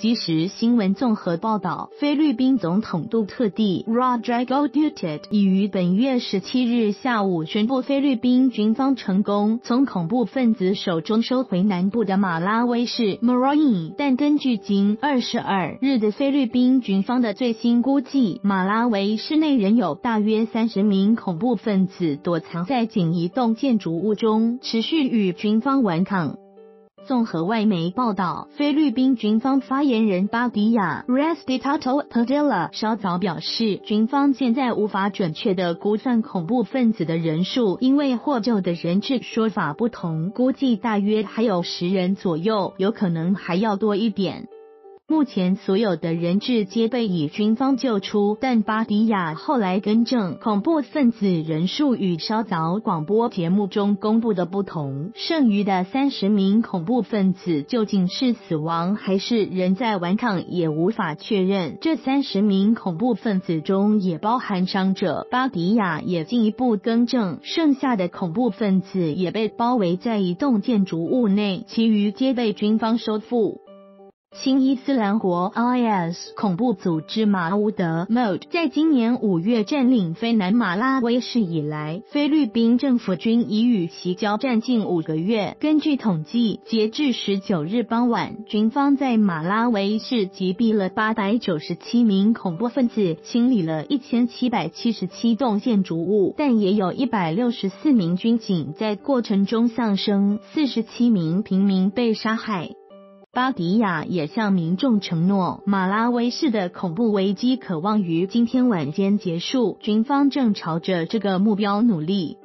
即时新闻综合报道，菲律宾总统杜特地 Rodrigo Duterte 已于本月十七日下午宣布，菲律宾军方成功从恐怖分子手中收回南部的马拉维市 Moroe。但根据今二十二日的菲律宾军方的最新估计，马拉维市内仍有大约三十名恐怖分子躲藏在仅一栋建筑物中，持续与军方顽抗。综合外媒报道，菲律宾军方发言人巴迪亚 （Restitato Padilla） 稍早表示，军方现在无法准确的估算恐怖分子的人数，因为获救的人质说法不同，估计大约还有十人左右，有可能还要多一点。目前所有的人质皆被以军方救出，但巴迪亚后来更正，恐怖分子人数与稍早广播节目中公布的不同。剩余的三十名恐怖分子究竟是死亡还是仍在顽抗，也无法确认。这三十名恐怖分子中也包含伤者。巴迪亚也进一步更正，剩下的恐怖分子也被包围在一栋建筑物内，其余皆被军方收复。新伊斯兰国 （IS） 恐怖组织马乌德 （MOD） 在今年五月占领非南马拉维市以来，菲律宾政府军已与其交战近五个月。根据统计，截至十九日傍晚，军方在马拉维市击毙了八百九十七名恐怖分子，清理了一千七百七十七栋建筑物，但也有一百六十四名军警在过程中丧生，四十七名平民被杀害。巴迪亚也向民众承诺，马拉维市的恐怖危机可望于今天晚间结束，军方正朝着这个目标努力。